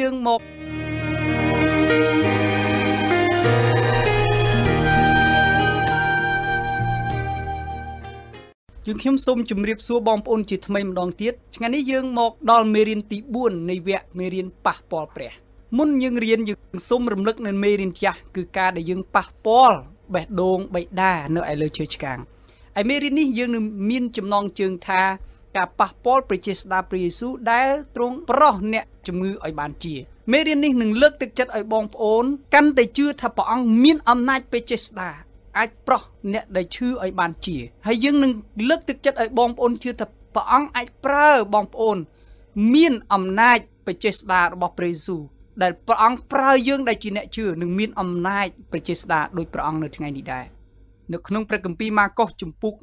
យើងមកយើងខ្ញុំសូមជម្រាបសួរបងប្អូនជាថ្មីម្ដងទៀតថ្ងៃនេះយើងមកដល់មេរៀនទី4នៃវគ្គមេរៀនប៉ះពាល់ព្រះមុនយើងរៀនយើងសូមរំលឹកនៅមេរៀនចាស់គឺការដែលយើងប៉ះពាល់បេះដូងបេដានៅឯលើឈើឆ្កាងឯមេរៀននេះយើងនឹងមានចំណងជើងថា ការប៉ះពាល់ប្រជាស្ដាព្រះយេស៊ូវដែលទ្រង់ប្រោះអ្នកជំងឺឲ្យបានជាមេរៀននេះនឹងលើកទឹកចិត្តឲ្យបងប្អូនកាន់តែជឿថាព្រះអង្គមានអំណាចប្រជាស្ដាអាចប្រោះអ្នកដែលឈឺឲ្យបានជាហើយយើងនឹងលើកទឹកចិត្តឲ្យបងប្អូនជឿថាព្រះអង្គអាចប្រើបងប្អូន មានអំណាចប្រជាស្ដារបស់ព្រះយេស៊ូវដែលព្រះអង្គប្រើយើងដែលជាអ្នកជឿនឹងមានអំណាចប្រជាស្ដាដោយព្រះអង្គនៅថ្ងៃនេះដែរ នៅក្នុងព្រះគម្ពីរម៉ាកុសជំពូក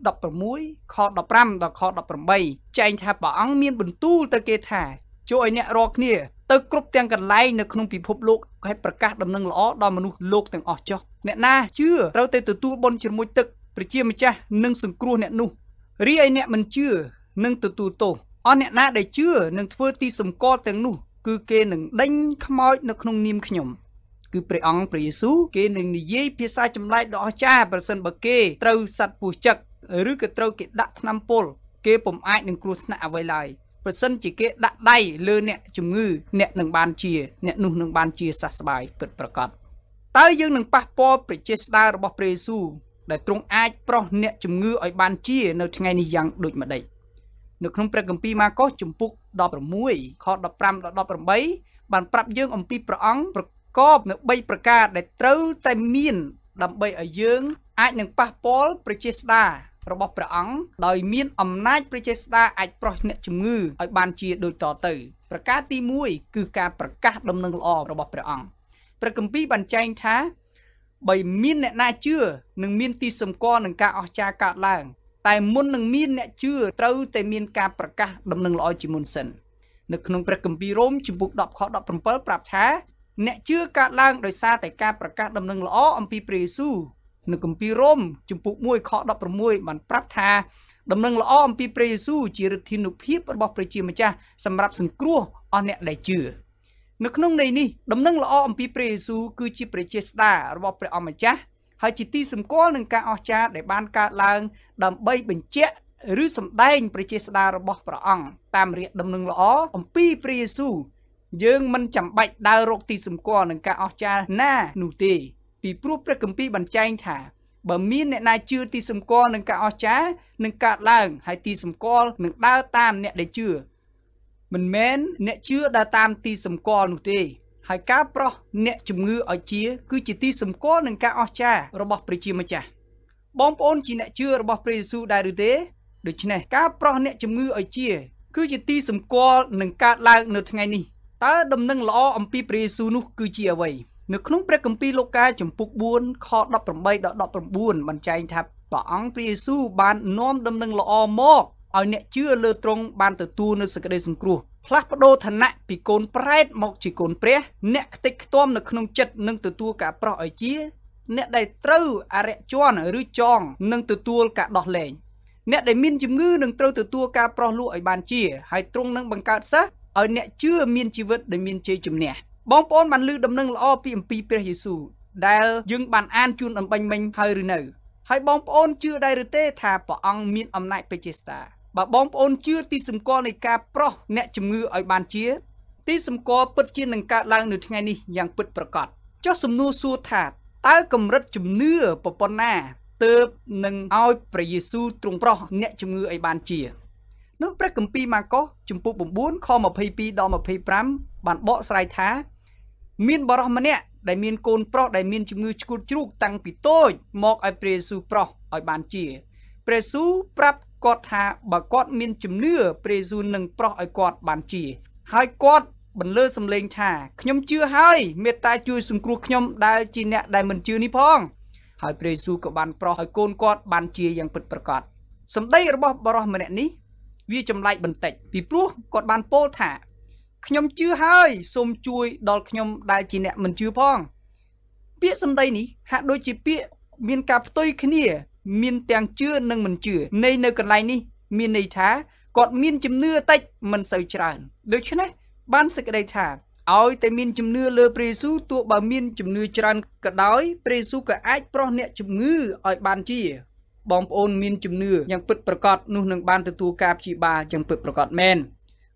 16ខ15ដល់ខ18ចែងថាព្រះអង្គមានបន្ទូលទៅគេថាជួយឲ្យអ្នករាល់គ្នាទៅគ្រប់ទាំងកន្លែងនៅក្នុងពិភពលោកឲ្យប្រកាសដំណឹងល្អដល់មនុស្សលោកទាំងអស់ចុះអ្នកណាជឿត្រូវតែទទួលបុណ្យជាមួយទឹកប្រជាម្ចាស់នឹងសង្គ្រោះអ្នកនោះរីឯអ្នកមិនជឿនឹងទទួលទោសអស់អ្នកណាដែលជឿនឹងធ្វើទីសម្គាល់ទាំងនោះ គឺគេនឹងដេញខ្មោចនៅក្នុងនាមខ្ញុំ គឺព្រះអង្គព្រះយេស៊ូវគេនឹងនិយាយភាសាចម្លែកដ៏អស្ចារ្យប្រសិនបើគេត្រូវសត្វពស់ចឹកឬក៏ត្រូវគេដាក់ថ្នាំពុលគេពុំអាចនឹងគ្រោះថ្នាក់អ្វីឡើយប្រសិនជាគេដាក់ដៃលើអ្នកជំងឺអ្នកនឹងបានជា អ្នកនោះនឹងបានជាសះស្បើយពិតប្រាកដតើយើងនឹងប៉ះពាល់ប្រជាស្ដាររបស់ព្រះយេស៊ូវដែលទ្រង់អាចប្រោះអ្នកជំងឺឲ្យបានជានៅថ្ងៃនេះយ៉ាងដូចម្ដេចនៅក្នុងព្រះគម្ពីរម៉ាកុសជំពូក16ខ15ដល់18បានប្រាប់យើងអំពីព្រះអង្គប្រ កបនៅ3ប្រការដែលត្រូវតែមាន ដើម្បីឲ្យយើងអាចនឹងប៉ះពាល់ប្រជាស្ដាររបស់ព្រះអង្គដោយមានអំណាចប្រជាស្ដារអាចប្រោះអ្នកជំងឺឲ្យបានជាដូចតទៅប្រការទី1គឺការប្រកាសដំណឹងល្អរបស់ព្រះអង្គព្រះគម្ពីរបានចែងថាបើមានអ្នកណាជឿនឹងមានទីសម្គាល់នឹងការអស្ចារ្យកើតឡើង តែមុននឹងមានអ្នកជឿត្រូវតែមានការប្រកាសដំណឹងល្អជាមុនសិននៅក្នុងព្រះគម្ពីររ៉ូមជំពូក10ខ17ប្រាប់ថា អ្នកជឿកើតឡើងដោយសារតែការប្រកាសដំណឹងល្អអំពីព្រះយេស៊ូវនៅគម្ពីររ៉ូមជំពូក1ខ16បានប្រាប់ថាដំណឹងល្អអំពីព្រះយេស៊ូវជាឫទ្ធានុភាពរបស់ព្រះជាម្ចាស់សម្រាប់សង្គ្រោះអស់អ្នកដែលជឿនៅក្នុងន័យនេះដំណឹងល្អអំពីព្រះយេស៊ូវគឺជាប្រជាស្ដាររបស់ព្រះអម្ចាស់ហើយជាទីសម្គាល់នឹងការអស្ចារ្យដែលបានកើតឡើង ដើម្បីបញ្ជាក់ឬសម្ដែងប្រជាស្ដាររបស់ព្រះអង្គតាមរយៈដំណឹងល្អអំពីព្រះយេស៊ូវ យើងមិនចាំបាច់ដើររកទីសម្គាល់នឹងការអស្ចារ្យណានោះទេពីព្រោះព្រះគម្ពីរបញ្ចែងថាបើមានអ្នកណាជឿទីសម្គាល់នឹងការអស្ចារ្យនឹងកើតឡើងហើយទីសម្គាល់នឹងដើរតាមអ្នកដែលជឿមិនមែនអ្នកជឿដើរតាមទីសម្គាល់នោះទេហើយការប្រោះអ្នកជំងឺឲ្យជា គឺជាទីសម្គាល់នឹងការអស្ចារ្យរបស់ព្រះជាម្ចាស់បងប្អូនជាអ្នកជឿរបស់ព្រះយេស៊ូវដែរឬទេដូច្នេះការប្រោះអ្នកជំងឺឲ្យជា គឺជាទីសម្គាល់នឹងកើតឡើងនៅថ្ងៃនេះ តើដំណឹងល្អអំពីព្រះយេស៊ូវនោះគឺជាអ្វីនៅក្នុងព្រះគម្ពីរលោកកាចំពុក4ខ18ដល់19បានចែងថាព្រះអង្គព្រះយេស៊ូវបាននាំដំណឹងល្អមកឲ្យអ្នកជឿលើទ្រង់បានទទួលនូវសេចក្តីសង្គ្រោះផ្លាស់ប្ដូរឋានៈពីកូនប្រែតមកជាកូនព្រះ អ្នកខ្ទេចខ្ទាំនៅក្នុងចិត្តនឹងទទួលការប្រោះឲ្យជា អ្នកដែលត្រូវអរិយជន់ឬចងនឹងទទួលការដោះលែងអ្នកដែលមានជំងឺនឹងត្រូវទទួលការប្រោះលក់ឲ្យបានជាហើយទ្រង់នឹងបង្កើតសិស្ស ឲ្យអ្នកជឿមានជីវិតដែលមានជ័យជំនះបងប្អូនបានលើដំណឹងល្អពីអំពីព្រះយេស៊ូវដែលយើងបានអានជូនអំបញ្ញមិញហើយឬនៅហើយបងប្អូនជឿដែរឬទេថាព្រះអង្គមានអំណាចពេជ្ជស្តាបើបងប្អូនជឿទីសម្គាល់នៃការប្រោះអ្នកជំងឺឲ្យបានជា ទីសម្គាល់ពិតជានឹងកើតឡើងនៅថ្ងៃនេះយ៉ាងពិតប្រាកដចុះសំណួរសួរថាតើកម្រិតជំនឿប្រពន្ធណាទើបនឹងឲ្យព្រះយេស៊ូវទ្រង់ប្រោះអ្នកជំងឺឲ្យបានជា នោះព្រះគម្ពីរម៉ាកុសជំពូក9ខ22ដល់25បានបកស្រាយថា មានបរិសម្នាក់ដែលមានកូនប្រុសដែលមានជំងឺឆ្កួតជ្រូកតាំងពីតូចមកឲ្យព្រះយេស៊ូវប្រោះឲ្យបានជាព្រះយេស៊ូវប្រាប់គាត់ថាបើគាត់មានជំនឿព្រះយេស៊ូវនឹងប្រោះឲ្យគាត់បានជា ហើយគាត់បន្លឺសំឡេងថាខ្ញុំជឿហើយមេត្តាជួយសង្គ្រោះខ្ញុំដែលជាអ្នកដែលមិនជឿនេះផង ហើយព្រះយេស៊ូវក៏បានប្រោះឲ្យកូនគាត់បានជាយ៉ាងពិតប្រាកដសម្ដីរបស់បរិសម្នាក់នេះ វាចម្លែកបន្តិចពីព្រោះគាត់បានពោលថាខ្ញុំជឿហើយសូមជួយដល់ខ្ញុំដែលជាអ្នកមិនជឿផង ពាក្យសម្ដីនេះហាក់ដូចជាពាក្យមានការផ្ទុយគ្នា មានទាំងជឿនិងមិនជឿនៃនៅកន្លែងនេះមានន័យថាគាត់មានជំនឿតិចមិនសូវច្រើនដូច្នេះបានសេចក្តីថាឲ្យតែមានជំនឿលើព្រះយេស៊ូវទោះបើមានជំនឿច្រើនក៏ដោយព្រះយេស៊ូវក៏អាចប្រោះអ្នកជំងឺឲ្យបានជា បងប្អូនមានជំនឿយ៉ាងពិតប្រាកដនោះនឹងបានទទួលការព្យាបាលយ៉ាងពិតប្រាកដមែន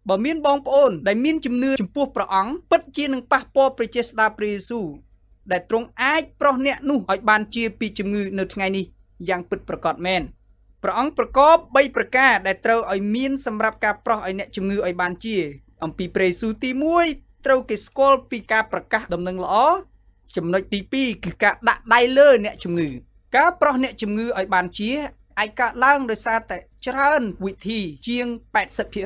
បើមានបងប្អូនដែលមានជំនឿចំពោះព្រះអង្គពិតជានឹងប៉ះពាល់ប្រជាស្ដាព្រះយេស៊ូវដែលទ្រង់អាចប្រោះអ្នកនោះឲ្យបានជាពីជំងឺនៅថ្ងៃនេះយ៉ាងពិតប្រាកដមែនព្រះអង្គប្រកប3ប្រការដែលត្រូវឲ្យមានសម្រាប់ការប្រោះឲ្យអ្នកជំងឺឲ្យបានជា អំពីព្រះយេស៊ូវទី1ត្រូវគេស្គាល់ពីការប្រកាសដំណឹងល្អចំណុចទី2គឺការដាក់ដៃលើអ្នកជំងឺ ការប្រោះអ្នកជំងឺឲ្យបានជាអាចកើតឡើងដោយសារតែច្រើនវិធីជាង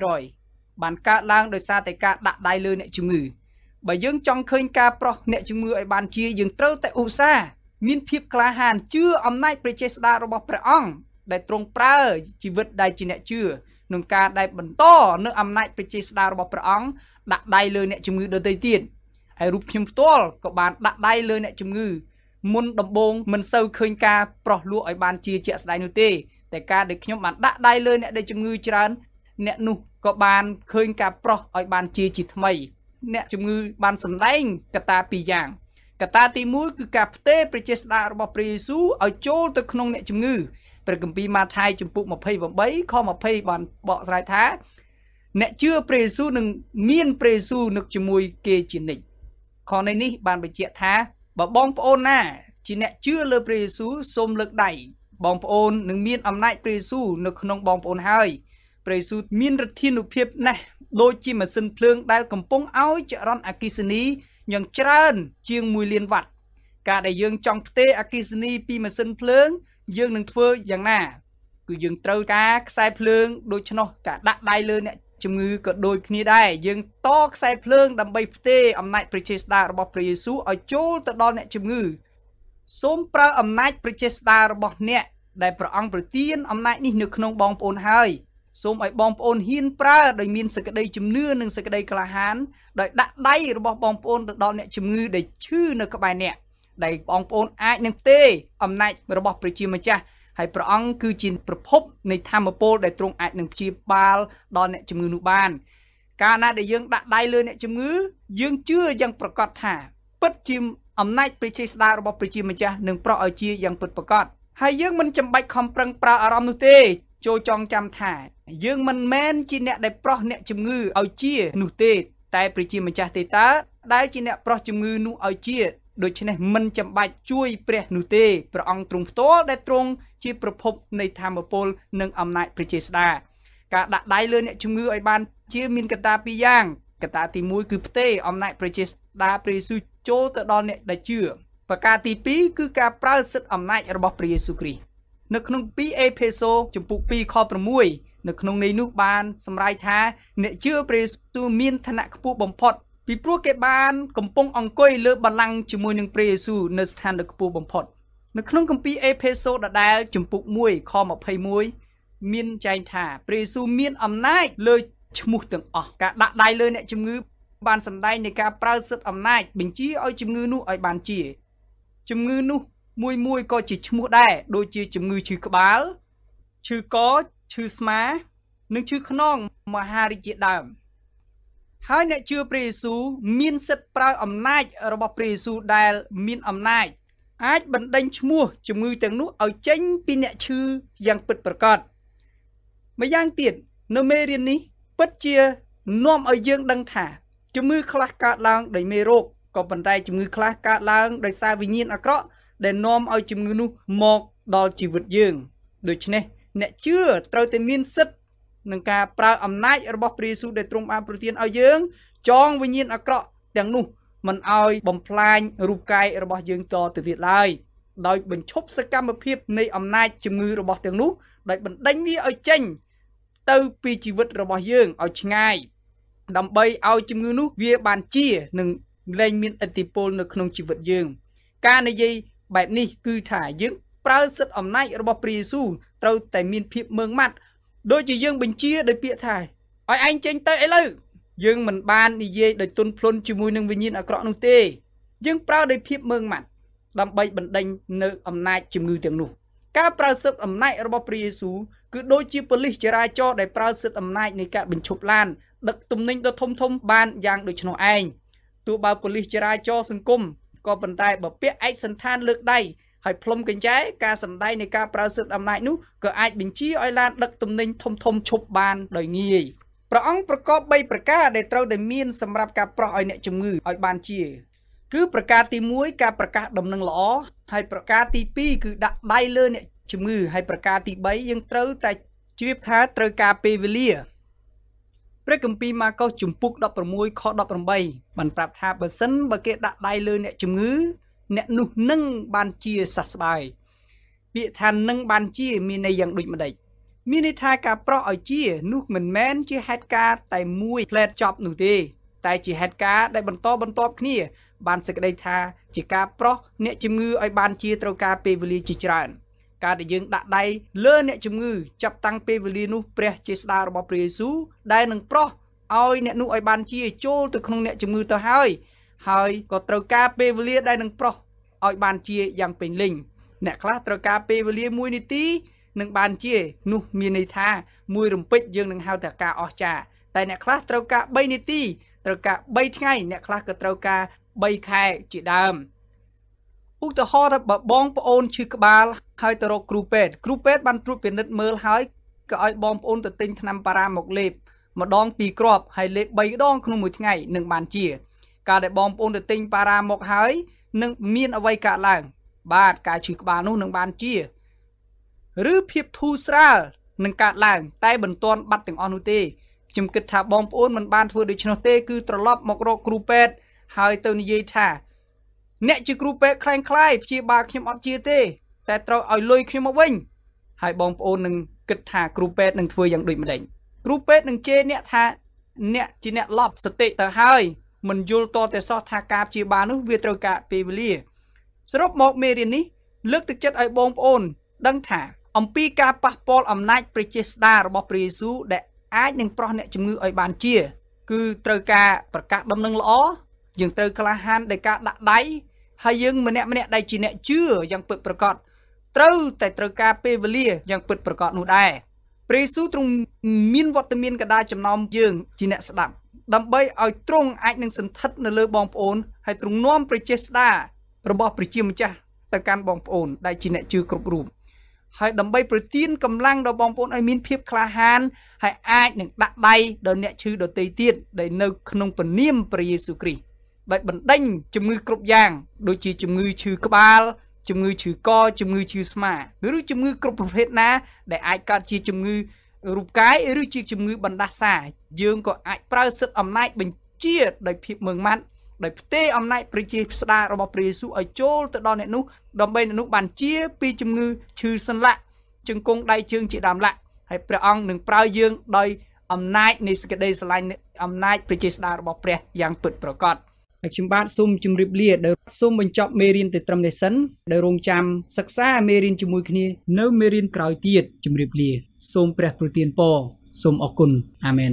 80%បានកើតឡើងដោយសារតែការដាក់ដៃលើអ្នកជំងឺបើយើងចង់ឃើញការប្រោះអ្នកជំងឺឲ្យបានជាយើងត្រូវតែឧស្សាហ៍មានភាពក្លាហានជឿអំណាចព្រះចេស្តារបស់ព្រះអង្គដែលទ្រង់ប្រើជីវិតដែលជាអ្នកជឿក្នុងការដែលបន្តនៅអំណាចព្រះចេស្តារបស់ព្រះអង្គដាក់ដៃលើអ្នកជំងឺដទៃទៀតហើយរូបខ្ញុំផ្ទាល់ក៏បានដាក់ដៃលើអ្នកជំងឺ មុនដំបូងមិនសូវឃើញការប្រោះលក់ឲ្យបានជាជាក់ស្ដែងនោះទេតែការដែលខ្ញុំបានដាក់ដៃលើអ្នកដែលជំងឺច្រើន អ្នកនោះក៏បានឃើញការប្រោះឲ្យបានជាជាថ្មី អ្នកជំងឺបានសម្ដែងកត្តាពីរយ៉ាងកត្តាទី1គឺការផ្ទេរព្រះចេស្តារបស់ព្រះយេស៊ូវឲ្យចូលទៅក្នុងអ្នកជំងឺព្រះគម្ពីរម៉ាថាយចំពុក28ខ20បានបកស្រាយថាអ្នកជឿព្រះយេស៊ូវនឹងមានព្រះយេស៊ូវនឹកជាមួយគេជានិច្ចខនៃនេះបានបញ្ជាក់ថា បើបងប្អូនណាជាអ្នកជឿលើព្រះយេស៊ូវសូមលើកដៃបងប្អូននឹងមានអំណាចព្រះយេស៊ូវនៅក្នុងបងប្អូនហើយព្រះយេស៊ូវមានឫទ្ធានុភាពណាស់ដូចជាម៉ាស៊ីនភ្លើងដែលកំពុងឲ្យចរន្តអគ្គិសនីយ៉ាងច្រើន ជាង1លានវ៉ាត់ការដែលយើងចង់ផ្ទេរអគ្គិសនីពីម៉ាស៊ីនភ្លើង យើងនឹងធ្វើយ៉ាងណា គឺយើងត្រូវការខ្សែភ្លើងដូច្នោះការដាក់ដៃលើអ្នក ជំងឺក៏ដូចគ្នាដែរយើងតខ្សែភ្លើងដើម្បីផ្ទេរអំណាចព្រះចេស្តារបស់ព្រះយេស៊ូវឲ្យចូលទៅដល់អ្នកជំងឺសូមប្រើអំណាចព្រះចេស្តារបស់អ្នកដែលព្រះអង្គប្រទានអំណាចនេះនៅក្នុងបងប្អូនហើយសូមឲ្យបងប្អូនហ៊ានប្រើដោយមានសេចក្តីជំនឿនិងសេចក្តីក្លាហានដោយដាក់ដៃរបស់បងប្អូនទៅដល់អ្នកជំងឺដែលឈឺនៅក្បែរអ្នកដែលបងប្អូនអាចនឹងទេអំណាចរបស់ព្រះជាម្ចាស់ ហើយព្រះអង្គគឺជាប្រភពនៃធម្មពលដែលទ្រង់អាចនឹងព្យាបាលដល់អ្នកជំងឺនោះបាន កាលណាដែលយើងដាក់ដៃលើអ្នកជំងឺយើងជឿយ៉ាងប្រកាសថា ពិតជាអំណាចព្រះជាស្ដារបស់ព្រះជាម្ចាស់នឹងប្រោះឲ្យជាយ៉ាងពិតប្រាកដហើយយើងមិនចាំបាច់ខំប្រឹងប្រើអារម្មណ៍នោះទេចូលចងចាំថា យើងមិនមែនជាអ្នកដែលប្រោះអ្នកជំងឺឲ្យជានោះទេតែព្រះជាម្ចាស់ទេតើដែលជាអ្នកប្រោះជំងឺនោះឲ្យជា ដូច្នេះមិនចាំបាច់ជួយព្រះនោះទេព្រះអង្គទ្រង់ផ្ទាល់ដែលទ្រង់ជាប្រភពនៃធម្មពលនិងអំណាចព្រះចេស្តាការដាក់ដៃលើអ្នកជំងឺឲ្យបានជាមានកត្តាពីរយ៉ាងកត្តាទី1គឺផ្ទេរអំណាចព្រះចេស្តាព្រះយេស៊ូវចូលទៅដល់អ្នកដែលជឿប្រការទី2គឺការប្រើសិទ្ធិអំណាចរបស់ព្រះយេស៊ូវគ្រីស្ទនៅក្នុង2អេផេសូចំពុក2ខ6នៅក្នុងន័យនោះបានសម្រាយថាអ្នកជឿព្រះយេស៊ូវមានឋានៈខ្ពស់បំផុត ពីព្រោះគេបានកំពុងអង្គុយលើបល្ល័ង្កជាមួយនឹងព្រះយេស៊ូវនៅស្ថានដ៏ខ្ពស់បំផុតនៅក្នុងគម្ពីរអេផេសូដដែលចំពុក1ខ21មានចែងថាព្រះយេស៊ូវមានអំណាចលើឈ្មោះទាំងអស់ការដាក់ដៃលើអ្នកជំងឺបានសម្ដែងនៃការប្រើសិទ្ធិអំណាចបញ្ជាឲ្យជំងឺនោះឲ្យបានជាជំងឺនោះមួយមួយក៏ជាឈ្មោះដែរដូចជាជំងឺឈឺក្បាលឈឺកឈឺស្មា និងឈឺខ្នងមហារីកជាដើម ហើយអ្នកជឿព្រះយេស៊ូវមានសិទ្ធិប្រើអំណាចរបស់ព្រះយេស៊ូវដែលមានអំណាចអាចបណ្ដេញឈ្មោះជំងឺទាំងនោះឲ្យចេញពីអ្នកឈឺយ៉ាងពិតប្រាកដម្យ៉ាងទៀតនៅមេរៀននេះពិតជានាំឲ្យយើងដឹងថាជំងឺខ្លះកើតឡើងដោយមេរោគក៏ប៉ុន្តែជំងឺខ្លះកើតឡើងដោយសារវិញ្ញាណអាក្រក់ដែលនាំឲ្យជំងឺនោះមកដល់ជីវិតយើងដូច្នេះអ្នកជឿត្រូវតែមានសិទ្ធិ នឹងការប្រើអំណាចរបស់ព្រះយេស៊ូវដែលទ្រង់បានប្រទានឲ្យយើង ចងវិញ្ញាណអាក្រក់ទាំងនោះមិនឲ្យបំផ្លាញរូបកាយរបស់យើងតទៅទៀតឡើយដោយបញ្ឈប់សកម្មភាពនៃអំណាចជំងឺរបស់ទាំងនោះដោយបណ្ដេញវាឲ្យចេញ ទៅពីជីវិតរបស់យើងឲ្យឆ្ងាយដើម្បីឲ្យជំងឺនោះវាបានជានឹងលែងមានឥទ្ធិពលនៅក្នុងជីវិតយើង ការនិយាយបែបនេះគឺថាយើងប្រើសិទ្ធិអំណាចរបស់ព្រះយេស៊ូវត្រូវតែមានភាពម៉ឺងម៉ាត់ ដូចជាយើងបញ្ជាដោយពាក្យថាឲ្យឯងចេញទៅឥឡូវយើងមិនបាននិយាយដោយទុនភ្លុនជាមួយនឹងវិញ្ញាណអាក្រក់នោះទេយើងប្រើដោយភាពម៉ឺងម៉ាត់ដើម្បីបណ្ដេញនៅអំណាចជំងឺទាំងនោះការប្រើសិទ្ធិអំណាចរបស់ព្រះយេស៊ូវគឺដូចជាប៉ូលីសចរាចរណ៍ដែលប្រើសិទ្ធិអំណាចនៃការបញ្ឈប់ឡានដឹកទំនិញដ៏ធំធំបានយ៉ាងដូច្នោះឯងទោះបើប៉ូលីសចរាចរណ៍សង្គមក៏ប៉ុន្តែបើពាក់ឯកសន្តានលើកដៃ ហើយផ្លុំកញ្ចែការសម្ដែងនៃការប្រើសិទ្ធិអំណាចនោះក៏អាចបញ្ជាឲ្យឡានដឹកទំនិញធំធំឈប់បានដោយងាយព្រះអង្គប្រកប3ប្រការដែលត្រូវតែមានសម្រាប់ការប្រោះឲ្យអ្នកជំងឺឲ្យបានជា គឺប្រការទី1ការប្រកាសដំណឹងល្អហើយប្រការទី2គឺដាក់ដៃលើអ្នកជំងឺហើយប្រការទី3យើងត្រូវតែជ្រាបថាត្រូវការពេលវេលាព្រះគម្ពីរម៉ាកុសជំពូក16ខ18បានប្រាប់ថាបើសិនបើគេដាក់ដៃលើអ្នកជំងឺ អ្នកនោះនឹងបានជាសះស្បើយពាក្យថានឹងបានជាមានន័យយ៉ាងដូចម្ដេចមានន័យថាការប្រោះឲ្យជានោះមិនមែនជាហេតុការណ៍តែមួយផ្លែតចប់នោះទេ តែជាហេតុការណ៍ដែលបន្តបន្ទាប់គ្នា បានសេចក្តីថាជាការប្រោះអ្នកជំងឺឲ្យបានជាត្រូវការពេលវេលាជាច្រើនការដែលយើងដាក់ដៃលើអ្នកជំងឺចាប់តាំងពេលវេលានោះព្រះជាស្ដារបស់ព្រះយេស៊ូវដែលនឹងប្រោះឲ្យអ្នកនោះឲ្យបានជាចូលទៅក្នុងអ្នកជំងឺទៅហើយ ហើយក៏ត្រូវការពេលវេលាដែលនឹងប្រោះឲ្យបានជាយ៉ាងពេញលេញអ្នកខ្លះត្រូវការពេលវេលា1នាទីនឹងបានជានោះមានន័យថាមួយរំពេចយើងនឹងហៅថាការអស្ចារ្យតែអ្នកខ្លះត្រូវការ3នាទីត្រូវការ3ថ្ងៃអ្នកខ្លះក៏ត្រូវការ3ខែជាដើមឧទាហរណ៍ថាបើបងប្អូនឈឺក្បាលហើយទៅរកគ្រូពេទ្យគ្រូពេទ្យបានត្រួតពិនិត្យមើលហើយក៏ឲ្យបងប្អូនទៅទិញថ្នាំប៉ារ៉ាមកលេបម្ដងពីរគ្រាប់ហើយលេប3ដងក្នុងមួយថ្ងៃនឹងបានជា ការដែលបងប្អូនទៅទិញប៉ារ៉ាមកហើយនឹងមានអ្វីកើតឡើង បាទការឈឺក្បាលនោះនឹងបានជាឬភាពធូរស្រាលនឹងកើតឡើង តែមិនទាន់បាត់ទាំងអស់នោះទេខ្ញុំគិតថាបងប្អូនមិនបានធ្វើដូច្នោះទេគឺត្រឡប់មករកគ្រូពេទ្យហើយទៅនិយាយថា អ្នកជាគ្រូពេទ្យខ្លាំងខ្លាយព្យាបាលខ្ញុំអត់ជាទេ តែត្រូវឲ្យលុយខ្ញុំមកវិញហើយបងប្អូននឹងគិតថាគ្រូពេទ្យនឹងធ្វើយ៉ាងដូចម្ដេចគ្រូពេទ្យនឹងជេរអ្នកថាអ្នកជាអ្នកលប់សតិទៅហើយ មិនយល់តតែសោះថាការព្យាបាលនោះវាត្រូវការពេលវេលាសរុបមកមេរៀននេះលើកទឹកចិត្តឲ្យបងប្អូន ដឹងថា អំពីការប៉ះពាល់អំណាចប្រជាស្ដាររបស់ព្រះយេស៊ូវដែលអាចនឹងប្រោះអ្នកជំងឺឲ្យបានជា គឺត្រូវការប្រកាសដំណឹងល្អយើងត្រូវក្លាហានដោយការដាក់ដៃហើយយើងម្នាក់ម្នាក់ដែលជាអ្នកជឿយ៉ាងពិតប្រាកដត្រូវតែត្រូវការពេលវេលាយ៉ាងពិតប្រាកដនោះដែរព្រះយេស៊ូវទ្រង់មានវត្តមានកដាចំណោមយើងជាអ្នកស្ដាប់ ដើម្បីឲ្យទ្រង់អាចនឹងសន្ធិដ្ឋនៅលើបងប្អូនហើយទ្រង់នាំប្រជាស្ដារបស់ប្រជាម្ចាស់ទៅកាន់បងប្អូនដែលជាអ្នកជឿគ្រប់រូបហើយដើម្បីប្រទានកម្លាំងដល់បងប្អូនឲ្យមានភាពក្លាហានហើយអាចនឹងដាក់ដៃដល់អ្នកឈឺដទៃទៀតដែលនៅក្នុងព្រះនាមព្រះយេស៊ូវគ្រីស្ទដែលបណ្ដេញជំងឺគ្រប់យ៉ាងដូចជាជំងឺឈឺក្បាលជំងឺឈឺកជំងឺឈឺស្មាឬជំងឺគ្រប់ប្រភេទណាដែលអាចកើតជាជំងឺ រូបកាយឬជាជំងឺបណ្ដាសាយើងក៏អាចប្រើសិទ្ធិអំណាចបញ្ជាដោយភាពមើងម៉ាត់ដោយផ្ទេរអំណាចប្រជាស្ដាររបស់ព្រះយេស៊ូវឲ្យចូលទៅដល់អ្នកនោះដើម្បីអ្នកនោះបានជាពីជំងឺឈឺសន្លាក់ជង្គង់ដៃជើងជាដើមឡាក់ហើយព្រះអង្គនឹងប្រើយើងដោយអំណាចនៃសេចក្តីស្រឡាញ់អំណាចប្រជាស្ដាររបស់ព្រះយ៉ាងពិតប្រាកដ ហើយខ្ញុំបាទសូមជម្រាបលាដែលសូមបញ្ចប់មេរៀនទៅត្រឹមនេះសិនដែលរងចាំសិក្សាមេរៀនជាមួយគ្នានៅមេរៀនក្រោយទៀតជម្រាបលា សូមព្រះប្រទានពរសូមអរគុណអាមែន